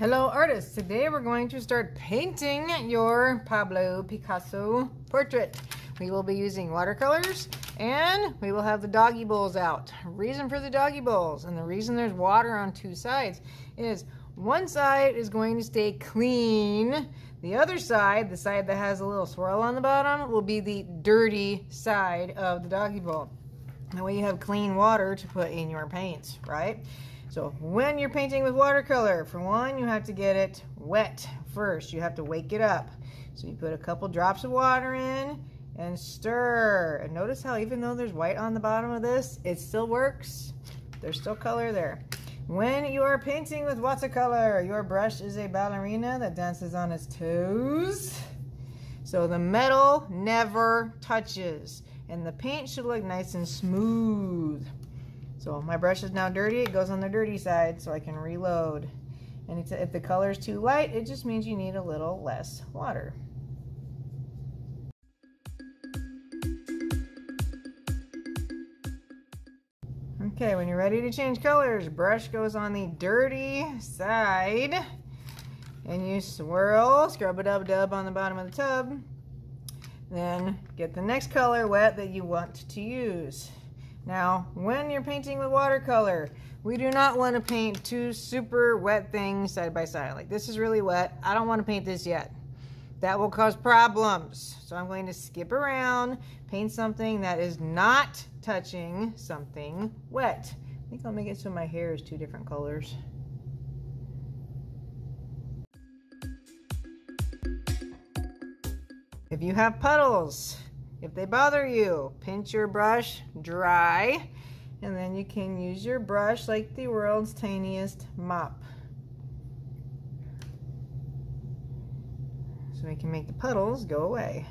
Hello artists, today we're going to start painting your Pablo Picasso portrait. We will be using watercolors and we will have the doggy bowls out. Reason for the doggy bowls and the reason there's water on two sides is one side is going to stay clean. The other side, the side that has a little swirl on the bottom, will be the dirty side of the doggy bowl. That way you have clean water to put in your paints, right? So when you're painting with watercolor, for one, you have to get it wet first. You have to wake it up. So you put a couple drops of water in and stir. And notice how even though there's white on the bottom of this, it still works. There's still color there. When you are painting with watercolor, your brush is a ballerina that dances on its toes. So the metal never touches and the paint should look nice and smooth. So my brush is now dirty. It goes on the dirty side so I can reload. And if the color is too light, it just means you need a little less water. Okay, when you're ready to change colors, brush goes on the dirty side. And you swirl, scrub-a-dub-dub on the bottom of the tub. Then get the next color wet that you want to use. Now, when you're painting with watercolor, we do not want to paint two super wet things side by side. Like this is really wet. I don't want to paint this yet. That will cause problems. So I'm going to skip around, paint something that is not touching something wet. I think I'll make it so my hair is two different colors. If you have puddles, if they bother you, pinch your brush dry, and then you can use your brush like the world's tiniest mop. So we can make the puddles go away.